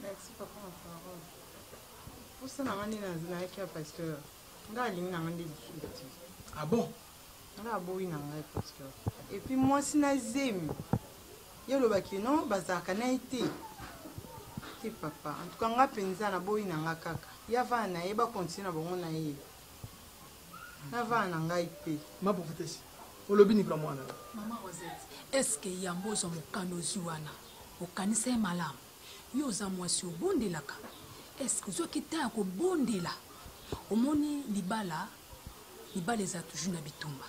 Merci papa na parole. Posa na nga nde nayaki ya pasteur. Nga alingi na nga nde lisusu te. Ah bon? Nga aboyi na ngai pasteur. Et puis mwasi na zemi. Ye olobaki non bazalaka na ye te. Te papa. En tout cas nga penza naboyi na nga kaka. Ya vana na ye ba continuer na bango na ye. Na vana na ngai pe. Ma prophétesse. Olobi ni kwa mwana. Maman Rosette, est-ce que yambo ozwa mokano ozwi wana? Okanisa ye malamu. Yo oza mwasi obondelaka? Est-ce que ozwaki temps ya kobondela? Omoni libala, libala ezala toujours na bitumba.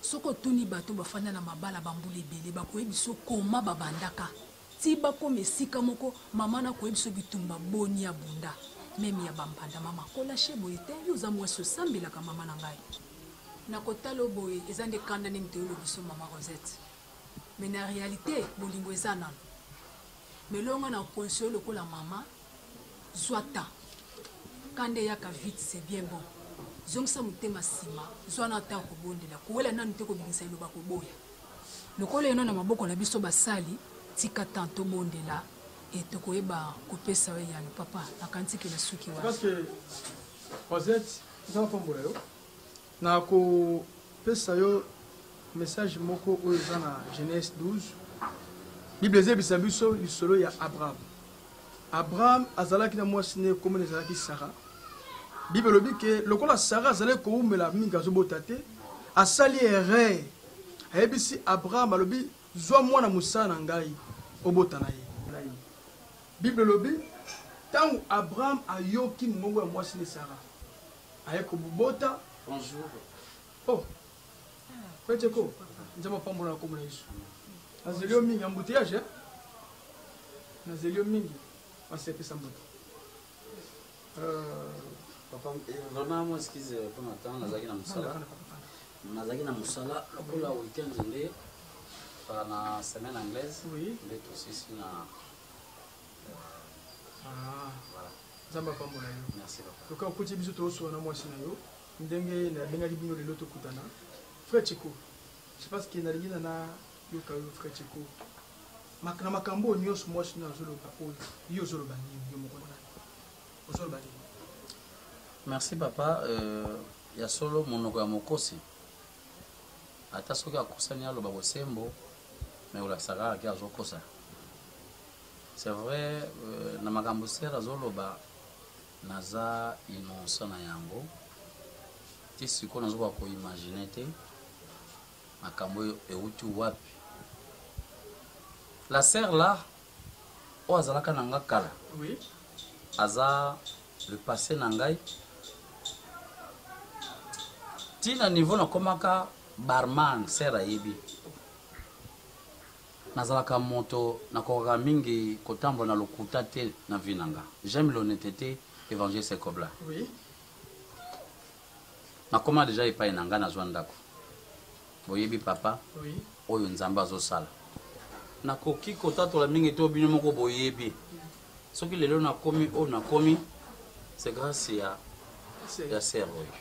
Soki otuni bato bafanda na mabala bambula ebele, bakoyebiso koma babandaka ti bakoma esika moko, mama na koyebiso bitumba boni abunda meme ya bambanda. Mama kolashe boye te, yo oza mwasi osambelaka mama na ngai. Nakotala yo boye eza nde kanda nde moto yo olobiso mama Rosette. mais na realite bolingo eza nanu mais longa na conseil lokola maman zwa temps kanda eyaka vite c'est bien bon zongisa motema nsima zwa na temps kobondela kowela nanu te kobimisa eloba koboya lokola eno na maboko na biso basali tika temps tobondela e tokoyeba kopesa yo eyano papa nakanisi ke nasuki wana Na ko pesa yo message moko oyo eza na Genese 12. Bible ezo yebisa biso lisolo ya Abraham. Abraham azalaki na mwasi ne kombo ezalaki Sara. Bible elobi ke lokola Sara azalaki kowumela mingi azo bota te, asali erreur. Ayebisi Abraham alobi zwa mwana mosala na ngai obota na ye. Bible elobi tango Abraham ayoki mongongo ya mwasi ne Sara. aye kobubota bonjour oh kwete ko nzambe apambola na kombo na yesu nazeli yo mingi embouteillage eh? nazeli yo mingi basi epesa mbote euh, papa eh, vraiment mo excuse mpo na temps nazalaki na mosala nazalaki na mosala lokola weekend nde na semaine anglaise nde tosisi na Ah, nzambe apambola yo loka okuti biso tooswana mwasi na yo ndenge nabengaki bino lelo tokutana frai cheko jepaske nalingi na nayoka yo frai cheko na makambo oyo nyonso mwasi na azoloba oyo yo ozoloba nini yo moko na ozoloba nini merci papa euh, ya solo monoko ya mokosi ata soki akosani aloba bosembo me olakisaka ake azokosa C'est vrai euh, na makambo sera azoloba naza innocent na yango ti sikoyo nazokoka koimagine te makambo oyo euti wapi la sere la oyo azalaka na nga kala oui. aza le passé na ngai ti na niveau nakomaka barman sere ayebi Nazalaka moto nakokaka mingi kotambola na lokuta te na vie na nga. J'aime l'honnetete Evangeliste Kobla. Oui. Nakoma dejà epai na nga nazwa ndako. Boyebi papa? Oui. Oyo Nzambe azosala. Nakoki kotatola mingi to bino moko boyebi. Soki lelo nakomi oyo nakomi c'est grâce ya ya sœur oyo.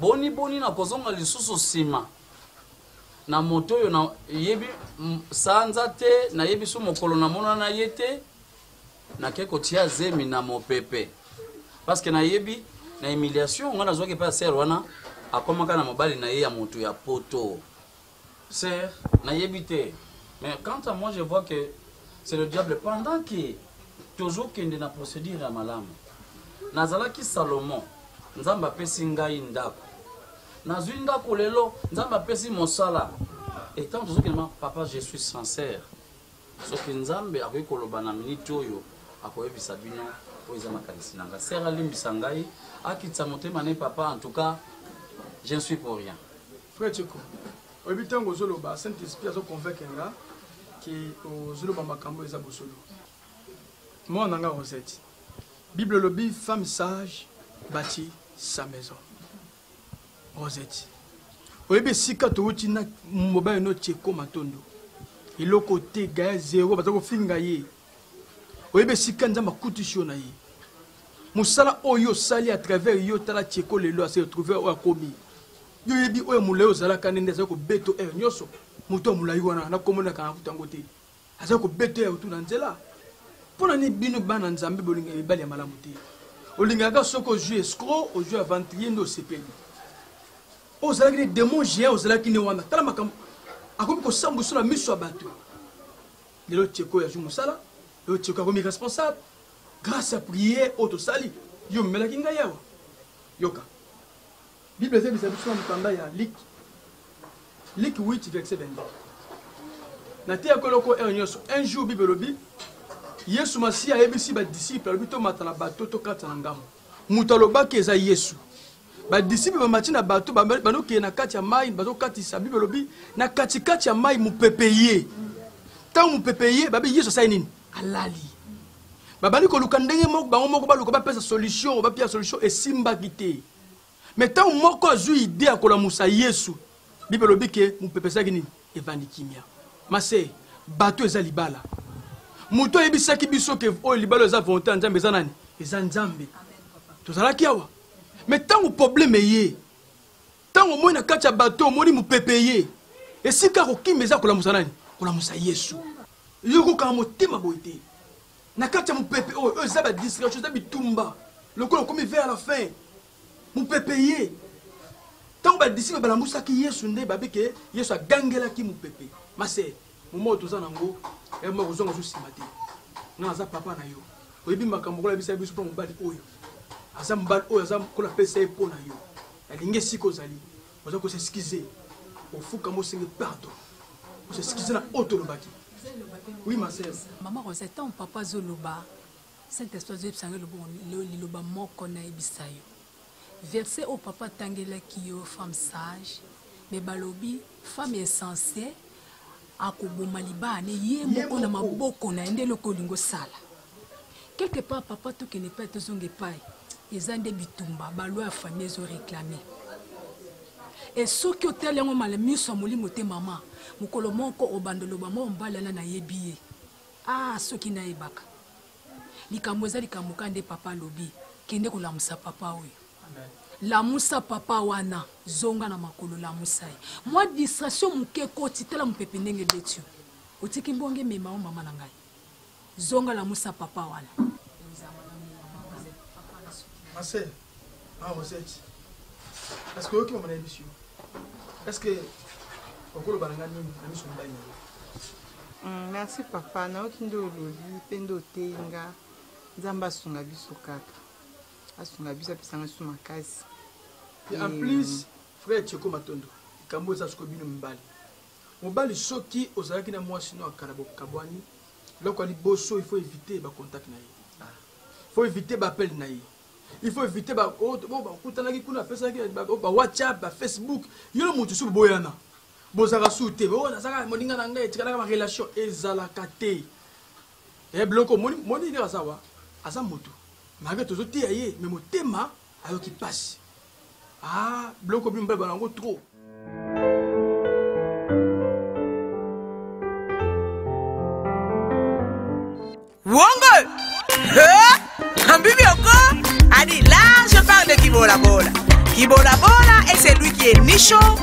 Boni boni nakozonga lisusu sima. na moto oyo nayebi sanza te, nayebi so mokolo namona na ye te, nake kotia zemi na mopepe paske nayebi na humiliation ngai nazwaki epai ya sere wana akomaka na mobali na ye ya moto ya poto sere nayebi te mais quant à moi je vois que c'est le diable pendant que tozokende na procédure ya malamu nazalaki salomon nzambe apesi ngai ndako nazwi ndako lelo nzambe apesi mosala etant tozokende papa je suis sincère soki nzambe akoki koloba na miniti oyo akoyebisa bino oyo eza makanisi na ngai sere alimbisa ngai akitisa motema ne papa en tout cas je ne suis pour rien frère cheko oyebi ntango ozoloba saint esprit azoconvaincre nga ke ozoloba makambo eza bosolo mwana na ngai rosette Bible olobi femme sage bâti sa maison. Rosette. Oyebi esika touti na mobali no Tcheko Matondo. Eloko te gaya zero baza kofinga ye. Oyebi esika nzambe akutisi yo na ye. Mosala oyo osali à travers yo tala Tcheko lelo ase retrouver oyo akomi. Yo oyebi oyo molai ozalaka nende azali kobeto heure nyonso. Moto ya molai wana nakomonaka na kutango te. Aza kobeteya yo tu na nzela. Mpo na nini bino bana Nzambe bolingaka mibali ya malamu te? Olingaka soki ozwi escroc, ozwi aventurier nde osepeli. Ozalaki ne demon géant, ozalaki ne wana. Tala makambo akomi kosambusola miso ya bato. Lelo Tcheko azwi mosala, lelo Tcheko akomi responsable. Grâce à prière oyo tosali, yo omemelaki ngai awa. Yoka. Bible ezebisa biso na mokanda ya Liki, Liki 8 verset 22. Na te yako eloko heure nyonso. Un jour Bible elobi Yesu Masiya ayebisi ba disciples alobi to mata na bateau to kata na ngambo. Moto alobaki eza Yesu. Ba disciples bamati na bateau bando keye na kati ya mayi bazo katisa Bible elobi na kati kati ya mayi mupepe ye. Tango mupepe ye babi Yesu asali nini? Alali. Babandi koluka ndenge moko bango moko baluka bapesa solution bapia solution esimbaki te. me ntango moko azwi ide ya kolamusa yesu bible elobi ke mopepe ezalaki nini evandi kimia mase bato eza libala moto ayebisaki biso ke oyo libala eza volonté ya nzambe eza nani eza nzambe tozalaki awa me ntango probleme eye ntango omoni na kati ya bato omoni mopepe eye esika akokima eza kolamusa nani kolamusa yesu yo kokanga motema boye te na kati ya mopepe oyo oyo eza badistraction eza bitumba lokola okomi vers la fin mopepe ye ntango badisiple balambusaki yesu nde babi ke yesu agangelaki mopepe mase momo oyo toza nango yama kozonga zo nsima te ngai naza papa na yo oyebi makambo kola yebisa biso mpo mobali oyo aza mobali oyo aza kola pesa ye mpo na yo nalingi esika ozali oza ko s'excuser ofuka mo senge pardon o s'excuser na oyo tolobaki oui ma sœur maman rosa ntango papa azoloba saint esprit azoyebisa ngai loboko liloba moko nayebisa yo verse oyo papa atangelaki yo femme sage me balobi femme insensée akoboma libala ne ye moko na maboko na ye nde eloko olingi osala Quelque part papa tokende epai tozonga epai eza nde bitumba balwa ya famille ezo réclame e soki otali yango mala miso ya molimo te mama mokolo moko obanda oloba mwa mobali wana nayebi ye a ah, soki nayebaka likambo eza likambo kaka nde papa alobi kende kolamusa papa oyo lamusa papa wana zonga na makolo lamusa ye mwa distraction moke ekoti tala mopepe ndenge ebeti yo otiki mbongo emema o mama na ngai Zonga lamusa papa wana. Ase, ah oseti. Est-ce que oyoki mama na ye bisio? Est-ce que okoloba na ngai nini na miso mibali na yo? Mm, merci papa, nayoki nde olobi mpe nde oteyi nga. Nzambe asunga biso kaka, asunga biso, apesa nga biso makasi. Et en plus, frère Tsheko Matondo, likambo eza siko bino mibali. Mobali soki ozalaki na muasi no ya kala bokabuani eloko ya liboso il faut eviter ba contact na ye il faut eviter ba appel na ye il faut eviter ba oh, oh, ba kutanaki kuna apesaki ba, oh, ba WhatsApp ba Facebook yo mutu subu boyana bozaka su te oh nazaka moninga na ngai tikalaka ba relation ezalaka te eh biloko moni moni nde azawa aza mutu malgré tozo teya ye mais motema ayoki pasi ah biloko bino mibale bana yango trop wongo ambibi oko adi large part de kibolabola kibolabola et c'est lui qui est nicho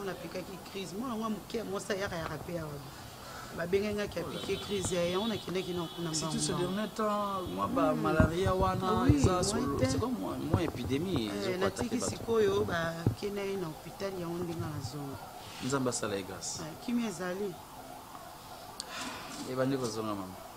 on apikaki crise mwana yango ya moke ya mwasi ayaka yaka mpe awa babengaki ngaki apike crise ya yango nakendaki na kuna surtout ce dernier temps mwa ba hmm. malaria wana ah eza mwa epidémie eh, natiki sikoyo bakenda ye na hôpital yango ndenge nazonga nzambe asala ye grâce ah, kimia ezali ebandi kozonga mama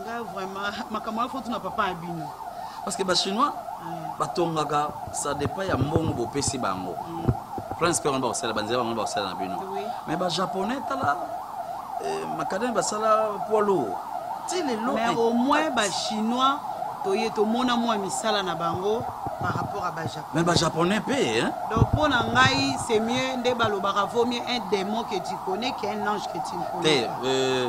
nga vraiment makambo wana fotuna papa ya bino parce que bachinois batongaka ça dépend ya mbongo bopesi bango mm. prince mpe wana bakosala banzela bango bakosala na bino mais bajaponais tala eh, makadani basala poids lourd ti lelo mais au moins bachinois toye tomona mwa misala na bango par rapport à bajaponais mais bajaponais mpe donc mpo na ngai c'est mieux nde balobaka vaut mieux un démon que tu connais qu'un ange que tu ne connais te euh,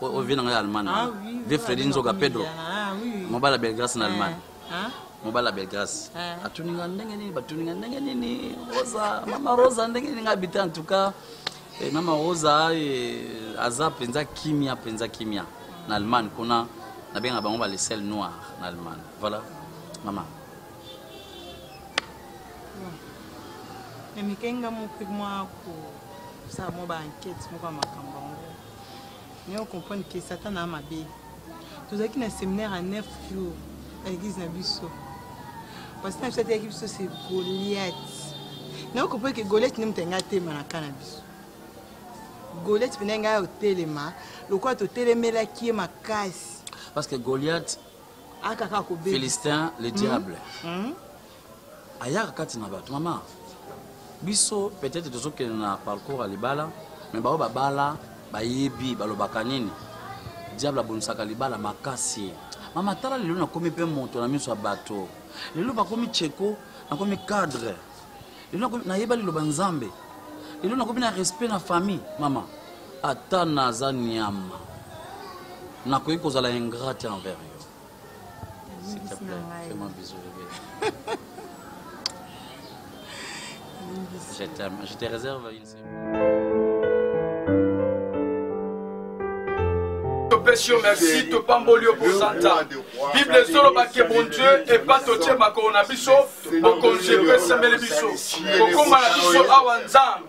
oyo vie na ngai ya allemagne ah vie fredi nzoka pedro ah mobala belgrace na allemagne eh, ah. mobali ya belgrace eh. atuninga ndenge nini batuninga ndenge nini rosa mama rosa ndenge nini nga abita en tout cas eh, mama rosa eh, aza mpenza kimia mpenza kimia na allemagne kuna nabenga bango balesel noir na allemagne voilà mama emikenge nga mwa kosala mwa baankete moko ya makambo yango nayo comprendre ke satana a mabe tozalaki na séminaire ya 9 jours na église na biso pasi na biso ateyaki biso se goliath nayo comprendre ke goliath nde moto yanga atema na ka na biso goliath mpena yanga ya otelema lokola totelemelaki ye makasi parce que goliath akaka kobela philistin le diable mm -hmm. ayaka kati na bato mama biso peut-être tozokende na parcours ya libala me baoyo babala bayebi balobaka nini diable abonisaka libala makasi mama tala lelo nakomi mpe moto na miso ya bato lelo bakomi cheko nakomi cadre lelo nayeba liloba nzambe lelo nakomi na respect na famille mama ata naza nyama nakoki kozala ingrate envers yo S'il te plaît, fais-moi bisous, bébé. Je t'aime. Je te réserve une semaine. topesi yo merci topamboli yo bozanza bible ezoloba ke bon dieu epa totie makolo na biso bokonzi epesameli biso kokoma na biso awa nzambe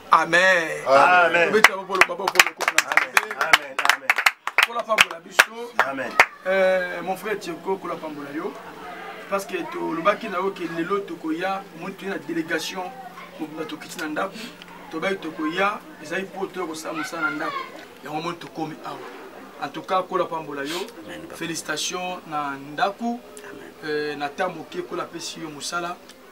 Amen. Amen. Amen. Amen. Amen. Kola pambola biso. Amen. Euh, mon frère Tioko, kola pambola yo. Parce que tolobaki na yo ke lelo tokoya mutu na délégation mobimba tokiti na ndako tobaki tokoya ezali mpo toya kosala mosala na ndako yango moni tokomi awa en tout cas kola pambola yo félicitation na ndako euh, na temps moke kola apesi yo mosala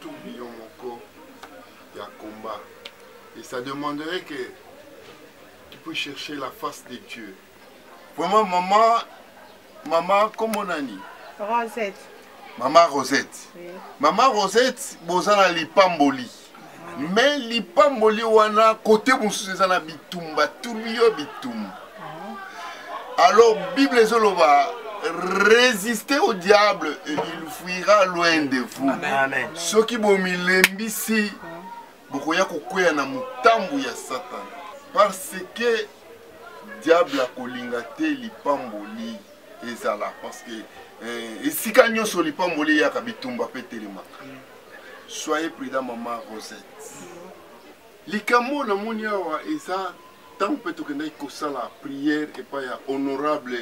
tout lion moko ya combat et ça demanderait que tu peux chercher la face de Dieu vraiment maman maman comment nani Rosette maman Rosette oui. maman Rosette boza na lipamboli mais lipamboli wana kote mosusu eza na bitumba tulio bitumba alors bible ezoloba résistez au diable et il fuira loin de vous Amen. soki bomilembisi bokoya kokwea na motambo ya satana parce que diable akolinga te lipamboli ezala parce que eh, esika nyonso lipamboli eyaka bitumba mpe telemaka soyez prudent mama rosette likambo oyo namoni awa eza Tango pe tokendaki kosala prière epai ya honorable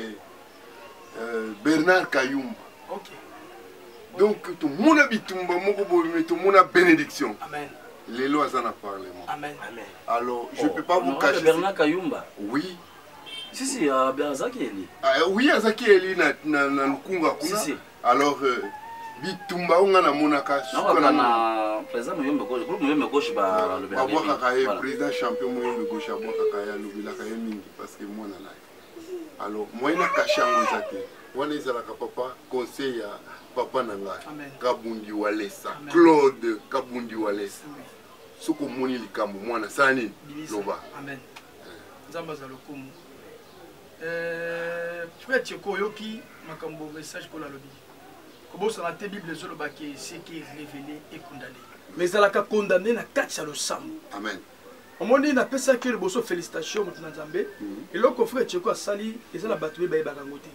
euh, Bernard Kayumba. Okay. Donc tomona bitumba moko boye mais tomona bénédiction. Amen. Lelo aza na parlement. Amen. Amen. Alors je oh, peux pas vous cacher. Bernard Kayumba. Oui. Si si, uh, azaki eli. Ah, oui, azaki eli na na, na Lukunga kuna. Si si. alors euh, bitumba oyo nga namonaka sukaprésident moyombe gauche babwakaka ye président champion moyombe gauche abwakaka ye alobelaka ye mingi parce que mwana na ye alors moyen na kashe yango eza te wana ezalaka papa conseil ya papa na ngai kabundi walesa claude kabundi walesa soki omoni likambo mwana sala nini loba nzambe aza lokumu Euh, frère Tcheko, Yoki, Makambo, message pour la lobby. kobosana te bible ezoloba ke seke révélé et condamné mais ezalaka condamné na kati ya losambo amen omoni napesaki yo liboso félicitation moto na nzambe mhm. eloko frère cheko asali eza na bato oyo bayebaka yango te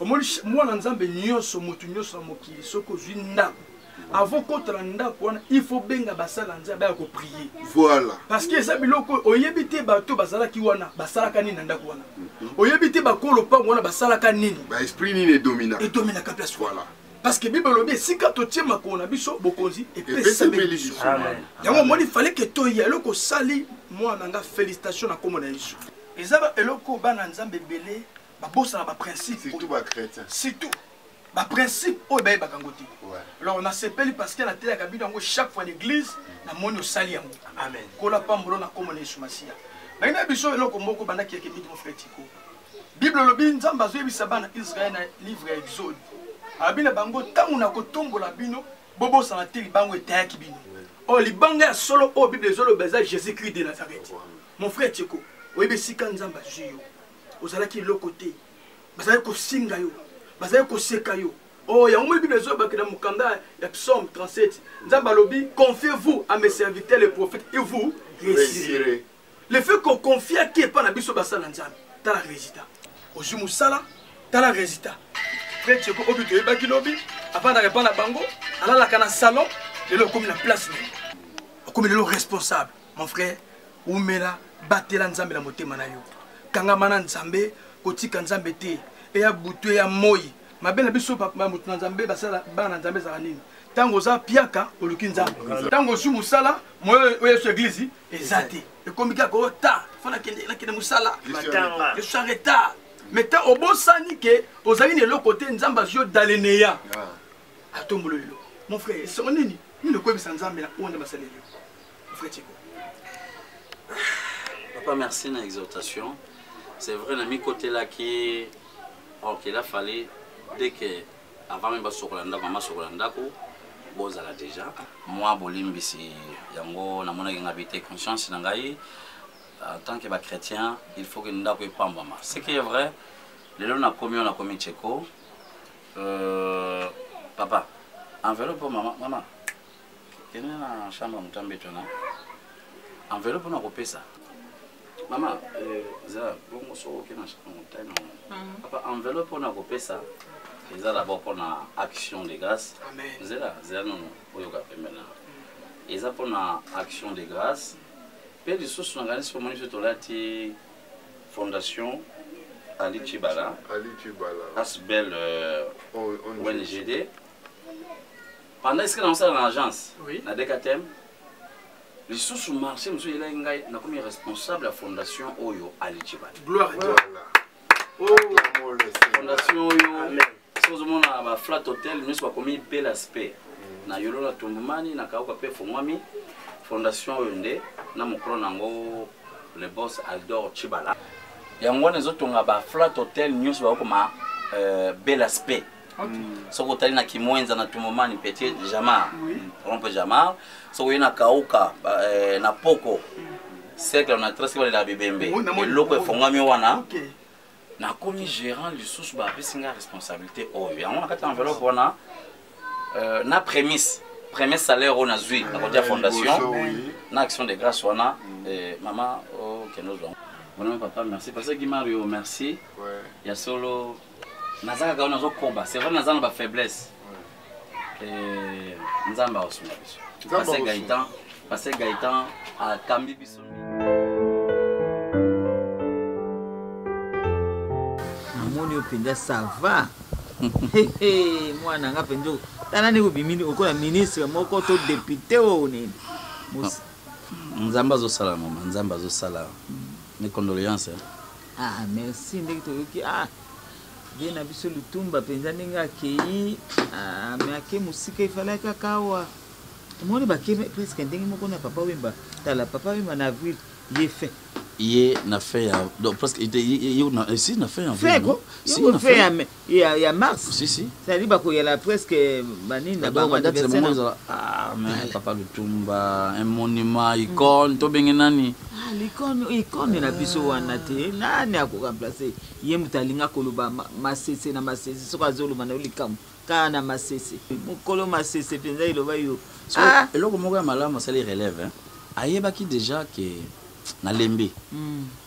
omoni mwana nzambe nyonso motu nyonso ya mokili soki ozwi ndako avant kota na ndako wana il faut benga basala nzambe ya koprie voilà parce que eza biloko oyebi te bato bazalaki wana basalaka nini na ndako wana mhm. oyebi te bakolo lopango wana basalaka nini baesprit nini edominaka edominaka place voilà parce que bible olobi esika totie makolo na biso bokonzi epesameli biso yango omoni fale ke toya eloko osali mwana nga félicitation na nkombo na yesu eza eloko bana nzambe ebele babosana baprincipe surtout baprincipe oyo bayebaka yango te alors nasepeli parce que nateyaka bino yango chaque fois na église mm. namoni osali yango amen kola pambolo na nkombo na yesu masiya ndenge na biso eloko moko bandaki yake mingi mofre tiko bible olobi nzambe azoyebisa bana israel na livre ya exode abi na bango ntango nakotombola bino bobosana te libango etayaki bino oyo oh, libanga ya solo oyo bible ezoloba eza jésus christ de nazareth mon frère tiko oyebi esika nzambe azwi yo ozalaki eloko te bazalaki kosinga yo bazalaki koseka yo oh yango moi bible ezobakela mokanda ya psaume 37 nzambe alobi confiez vous à mes serviteurs les prophètes et vous réussirez le fait koconfiaki epai na biso basala nzambe tala résultat ozwi mosala tala résultat prêtre eko obi toyebaki lobi afandaka epai na bango alalaka na salon lelo okomi na place na ye okomi lelo responsable mon frère umela batela nzambe na motema na yo kangama na nzambe kotika nzambe te eya butu eya moi mabe na biso moto na nzambe basala bana na nzambe ezala nini ntango oza piaka oluki nzambe ntango ozwi mosala moyo oyo yesu eglize eza te ekomi kaka oyo ta fo nakende mosala esu en retard mais ntango obosani ke ozali na eloko te nzambe azwi yo daleneya ah. atombolo eloko mon frère esongo nini nini okoyebisa nzambe na oyo nzambe asaleli yo Papa, merci na exhortation. C'est vrai, na mikotela ki or qu'il a fallu dès que avant même basokola ndako, mama sokola ndako, bozala déjà. Moi bolimbisi yango namonaki nga bite conscience na ngai en tant que ba chrétien, il faut que ndako epambama. Ce qui est vrai, lelo nakomi oyo nakomi cheko euh, papa enveloppe mama mama kende na chambre ya motambe tona enveloppe na kopesa mama euh, eza bongo soko oke na chambre motambe mhm. papa enveloppe na kopesa eza d'abord mpona action de grâce zela zela nono oyoka pembena eza mpona action de grâce mpe lisusu na kanisi omoni mpe tolati fondation ali chibala asbel euh, ongd pendant esika naosala na agence na dkatm lisusu marché mosusu eyelaki ngai nakomi responsable ya fondation oyo alichibala oh. fondation oyo soki ozomona baflat hotel nyonso bakomi bel aspect mm. na yolo na tumbumani na kaoka mpe efongwami fondation oyo nde na mokolo na yango le boss aldor chibala yango wana ezotonga baflat hotel nyonso bakokoma euh, bel aspect soki otali na kimwenza na tumomani petit jamar rompe jamar soki oye na kauka eh, na poko cercle na trasi balela bibembe eloko efongami wana nakomi gérant lisusu bapesi nga responsabilité oyo yango na kati ya enveloppe wana euh, na prémisse premier salaire oyo nazwi na koti ya fondation na action de grâce wana mm. eh, mama okende oh, ozwa vraiment papa merci parce que mario merci ya solo naza kaka wana nazokoba c'est vrai naza na bafaiblesse eh, nzambe akosunga biso pase gaitan pase gaitan akambi biso namoni yo mpenza sava mwana nga mpenza tala ndenge obimi okola ministre moko to depute oyo nini nzambe azosala mama nzambe azosala mes condoléances ah merci ndenge toyoki ah vie na biso lutumba mpenza ndenge akei ah, me ake mosika efalaki kaka awa omoni bake presque ndenge moko na papa wemba tala papa wemba na avril ye fin ye na fin ya donc presque ye na eh, si na fin ya avril non si na fin ya mai ya, ya mars si, si. sali bakoyala presque euh, banini na bango ezala ah, mais papa lutumba un monument icône mm. tobenge nani ah, licone icône na biso wana te nani akoremplace ye moto alinga koloba masese na masese soki azoloba na yo likambo kaka na masese mokolo masese mpenza eloba yo ah! eloko moko ya malamu asali relève ayebaki déjà ke nalembi mm.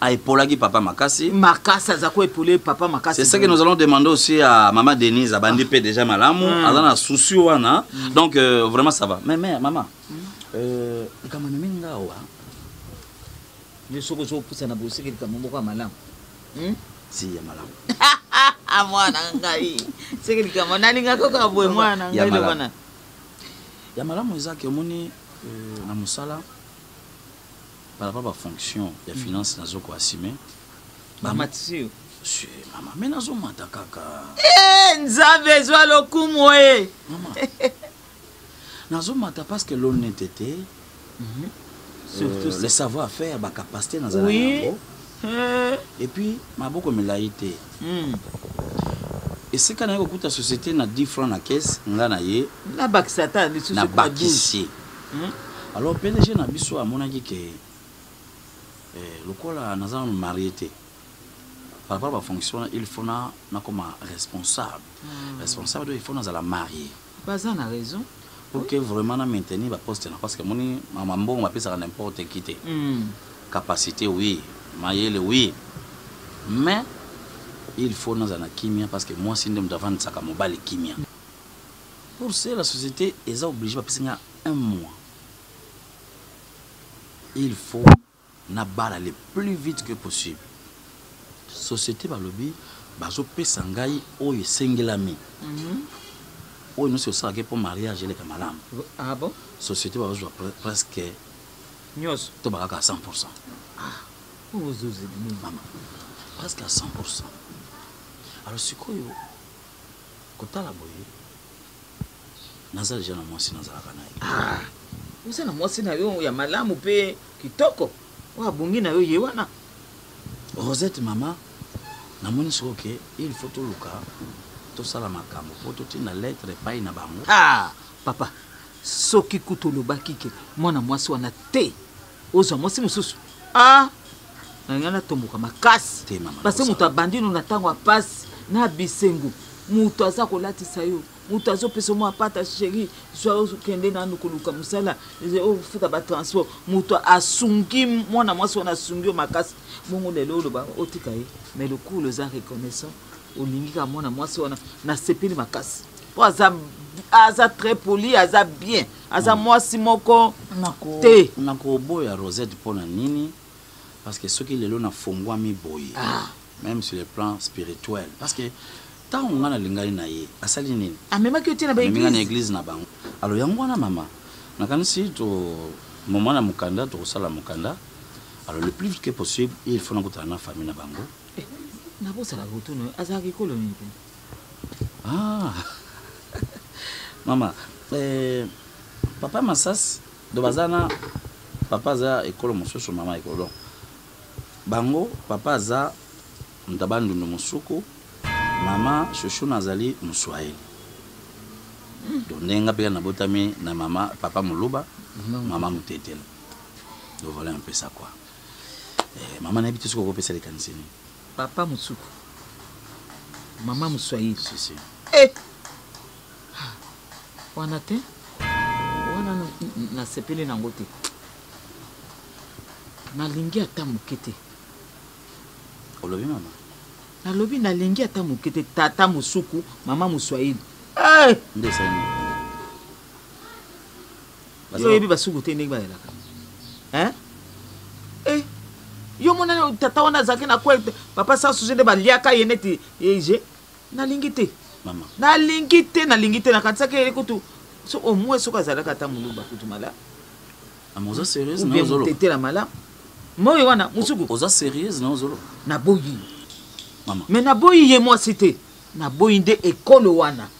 a epolaki papa makasi makasi aza ko epole papa makasi c'est ce que nous allons demander aussi à maman Denise abandi ah. pe déjà malamu mm. aza na souci wana mm. donc euh, vraiment ça va mais mère maman mm. euh kama mimi ngawa yo soko zo pusa na bosiki likambo moko ya malamu hmm? si ya malamu ah, mwana ngai seke likambo nalingaka kaka boye mwana ngai lobana ya malamu ezaki omoni euh, na mosala par rapport ba fonction ya mm. finance nazo ko assumer ba matisiyo mama me nazomata kaka eh, nzambe ezwa lokumu oye mama nazomata parce que l'honnêteté mhm. euh, le savoir faire bacapacité nazala oui. yango eh. et puis maboko milai te mm. esika naye kokuta société na 10 franc na caisse nga na ye nabakisi ata lisusu nabakisi Hum alors pdg na biso amonaki ke eh, lokola naza nanu marie te par rapport ba fonction wana il faut na nakoma responsable mm. responsable do il faut nazala marie baza na raison pour que vraiment na maintenir ba poste na parce que moni mama mbongo bapesaka n'importe qui te mm. capacité oui mayele oui mais il faut nazala na kimia parce que mwasi nde moto avandisaka mobali kimia Pour ce la société eza oblige bapesi nga un mois. Il faut nabala le plus vite que possible. Société balobi bazopesa ngai oyo esengelami. Mm -hmm. Oyo nyonso osalaka mpo mariage eleka malamu. Ah bon? Société bazozwa presque nyonso to bakaka 100 pourcent. Ah, ozuzi mama presque à 100 pourcent. Alors sikoyo kotala boye naza deja na mwasi nazalaka na ye ah, oza na mwasi na yo ya malamu mpe kitoko oyo abongi na yo ye wana rosette mama namoni sikoyo ke il faut toluka tosala makambo mpo totinda lettre epai na bango ah, papa soki kutu olobaki ke mwana mwasi wana te ozwa mwasi mosusu ah nalinga natomboka makasi pase moto abandi no na ntango ya mpasi na bisengo moto aza kolatisa yo moto azopesa mwa pata sheri zwa okende nanu koluka mosala ofuta batransport moto asungi mwana mwasi wana asungi yo makasi bongo lelo oloba otika ye mais lokulu oza reconnaissant olingi kaka mwana mwasi wana nasepeli makasi mpo aza, aza très poli aza bien aza mm. mwasi moko te nakoboya rosette mpo na nini parce que soki lelo nafongwami boye ah. même sur le plan spirituel parce que ntango ngai nalingani na ye asali nini amemaki yo te na baeglise na eglise na bango alo yango wana mama nakanisi to moma na mokanda tokosala mokanda alors le plus vite que possible il faut nakutana na famille na bango eh, nabosala botono azalaka ekolo nini Ah. Mama, eh, papa Masas, do baza na papa aza ekolo mosusu, mama ekolo. Bango, papa aza Ndabandundu Musuku, mama Shoshuna azali Muswahili. Donc ndenge nga mpe nabotami na mama papa Muluba, mama Mutetela. Donc voilà un peu ça quoi. Eh, mama nayebi te soki okopesa likanisi nini. Papa Musuku. Mama Muswahili. Si, si. Eh! Ah, wana te. Wana nasepeli nango te. Nalingi ata moke te. Olobi mama? Nalobi nalingi ata moke te tata Musuku, mama Muswahili. Eh! Nde esali nini? yo oyebi basuku te ndenge bayelaka hein eh yo mona tata wana azalaki na kwete papa sans souci nde baliaka ye neti ege nalingi te nalingi te nalingi te nakanisaki ye kutu so au moins soki azalaka ata moluba kutu mala oza serieuse na ozolo tetela mala moi wana musuku oza serieuse na ozolo naboyi mama mais naboyi ye mwasi te naboyi nde ekolo wana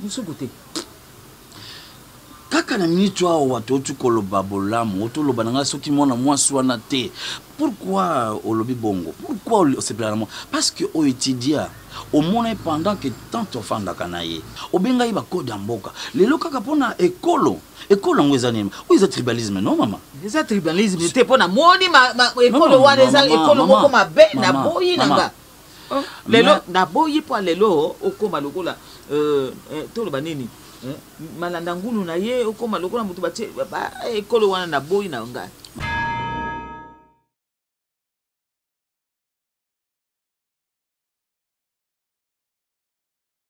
mosuku te kaka na miniti awa touti koloba bolamu otoloba na ngai soki mwana mwasi wana te pourquoi olobi bongo pourquoi osepela na mwa parce que oetidia omona ye pendant que tante ofandaka na ye obenga ye bakode ya mboka lelo kaka mpo na ekolo ekolo yango eza nini oyo eza tribalisme no mama eza tribalisme te mpo namoni ekolo wana eza ekolo moko mabe na boyi na nga Oh, lelo Ma... naboyi mpo lelo okoma lokola euh, euh, toloba nini eh, malanda ngulu na ye okoma lokola moto batie ekolo eh, wana naboyi na ngai